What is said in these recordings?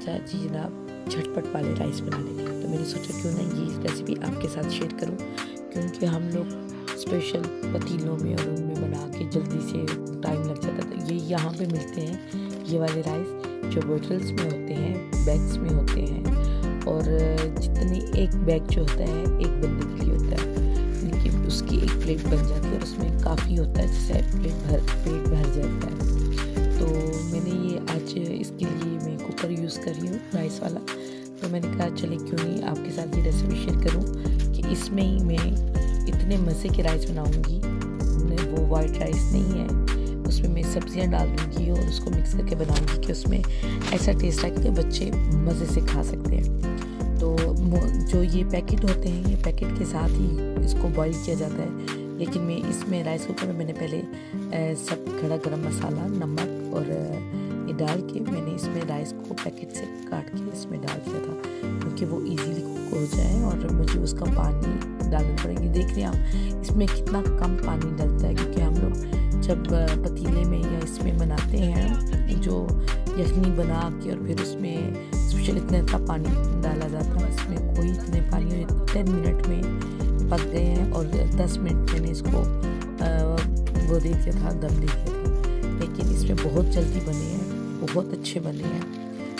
चाची जनाब झटपट वाले राइस बनाने की तो मैंने सोचा क्यों ना ये रेसिपी आपके साथ शेयर करूँ, क्योंकि हम लोग स्पेशल पतीलों में और उनमें बना के जल्दी से टाइम लग जाता है। तो ये यहाँ पे मिलते हैं, ये वाले राइस जो बोटल्स में होते हैं बैग्स में होते हैं और जितनी एक बैग जो होता है, एक बंदे के लिए होता है। क्योंकि उसकी एक प्लेट बन जाती है और उसमें काफ़ी होता है जिससे प्लेट भर पेट भर जाता है। तो मैंने ये आज इसके लिए कुकर यूज़ कर रही हूँ राइस वाला। तो मैंने कहा, चले क्यों नहीं, आपके साथ ये रेसिपी शेयर करूँ कि इसमें ही मैं इतने मज़े के राइस बनाऊँगी। वो वाइट राइस नहीं है, उसमें मैं सब्ज़ियाँ डाल दूँगी और उसको मिक्स करके बनाऊँगी कि उसमें ऐसा टेस्ट आए कि बच्चे मज़े से खा सकते हैं। तो जो ये पैकेट होते हैं, ये पैकेट के साथ ही इसको बॉईल किया जाता है। लेकिन मैं इसमें राइस कुकर में मैंने पहले सब खड़ा गरम मसाला, नमक और ये डाल के मैंने इसमें राइस को पैकेट से काट के इसमें डाल दिया था क्योंकि वो इजीली कुक हो जाए और मुझे उसका पानी डालना पड़ेगी। देख रहे हैं आप, इसमें कितना कम पानी डलता है, क्योंकि हम लोग जब पतीले में या इसमें बनाते हैं, जो यखनी बना के और फिर उसमें स्पेशल इतना इतना पानी डाला जाता है, इसमें कोई इतने पानी टेन मिनट में पक गए हैं और दस मिनट मैंने इसको वो दे दिया था, दम दे दिया था। लेकिन इसमें बहुत जल्दी बने हैं। बहुत अच्छे बने हैं।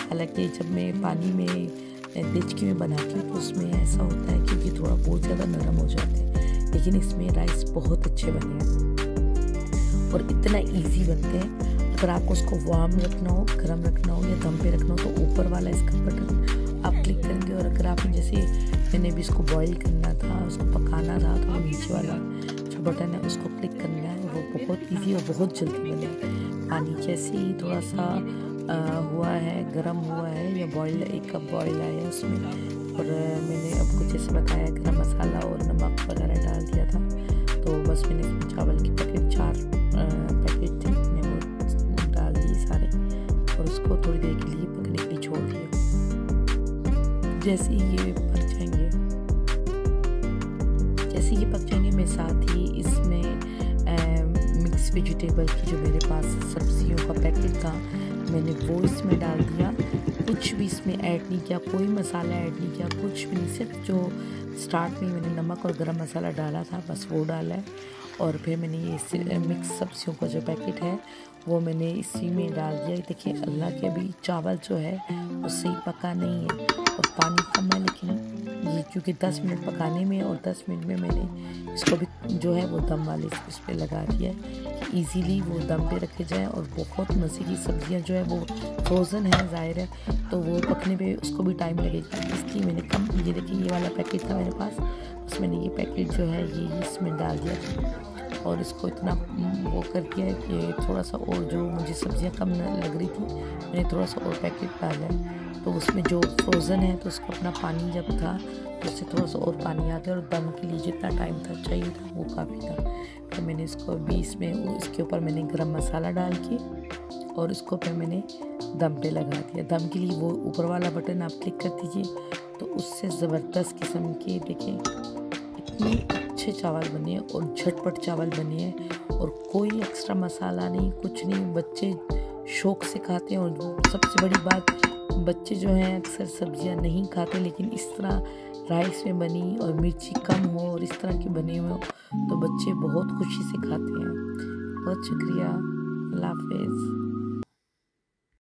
हालाँकि जब मैं पानी में देचकी में बनाती हूँ तो उसमें ऐसा होता है क्योंकि थोड़ा बहुत ज़्यादा नरम हो जाते हैं। लेकिन इसमें राइस बहुत अच्छे बने हैं। और इतना इजी बनते हैं। अगर आपको उसको वार्म रखना हो, गर्म रखना हो या दम पे रखना हो तो ऊपर वाला इसका बटन आप क्लिक करेंगे और अगर आपने जैसे मैंने भी इसको बॉईल करना था, उसको पकाना था तो नीचे वाला जो बटन है, उसको क्लिक करना है, वो बहुत इजी और बहुत जल्दी बने। पानी जैसे ही थोड़ा सा हुआ है, गर्म हुआ है, या बॉयल एक कप बॉयल आया उसमें और मैंने अब कुछ जैसे बताया, गर्म मसाला और नमक वगैरह डाल दिया था। तो बस मैंने चावल की पैकेट चार पैकेट थे, मैंने वो डाल दिए सारे और उसको थोड़ी देर के लिए पकने के लिए छोड़ दिया। जैसे ही ये पक जाएँगे, जैसे ये पक जाएँगे, मैं साथ ही इसमें मिक्स वेजिटेबल की जो मेरे पास सब्जियों का पैकेट था, मैंने वो इसमें डाल दिया। कुछ भी इसमें ऐड नहीं किया, कोई मसाला ऐड नहीं किया, कुछ भी नहीं, सिर्फ़ जो स्टार्ट में मैंने नमक और गरम मसाला डाला था, बस वो डाला है। और फिर मैंने ये मिक्स सब्जियों का जो पैकेट है, वो मैंने इसी में डाल दिया। देखिए, अल्लाह के अभी चावल जो है उससे सही पका नहीं है। और पानी कम है, लेकिन ये क्योंकि 10 मिनट पकाने में और 10 मिनट में मैंने इसको भी जो है, वो दम वाले इस पर लगा दिया ईजीली वो दम पे रखे जाएँ और बहुत मज़े की सब्ज़ियाँ जो है वो फ्रोज़न है, ज़ाहिर है तो वो पकने पे उसको भी टाइम लगेगा। इसलिए मैंने कम, ये देखिए, ये वाला पैकेट था मेरे पास, उसमें मैंने ये पैकेट जो है, ये इसमें डाल दिया। था और इसको इतना वो कर दिया है कि थोड़ा सा और जो मुझे सब्ज़ियाँ कम लग रही थी, मैंने थोड़ा सा और पैकेट डाला है। तो उसमें जो फ्रोज़न है तो उसको अपना पानी जब था तो उससे थोड़ा सा और पानी आ गया और दम के लिए जितना टाइम था, चाहिए था, वो काफ़ी था। तो मैंने इसको बीस में इसके ऊपर मैंने गरम मसाला डाल के और इसको फिर मैंने दम पे लगा दिया। दम के लिए वो ऊपर वाला बटन आप क्लिक कर दीजिए तो उससे ज़बरदस्त किस्म के देखें इतने अच्छे चावल बने और झटपट चावल बने हैं और कोई एक्स्ट्रा मसाला नहीं, कुछ नहीं। बच्चे शौक से खाते हैं और सबसे बड़ी बात, बच्चे जो हैं अक्सर सब्ज़ियाँ नहीं खाते, लेकिन इस तरह राइस में बनी और मिर्ची कम हो और इस तरह के बनी हुए हो तो बच्चे बहुत खुशी से खाते हैं। बहुत शुक्रिया। अल्लाह हाफिज़।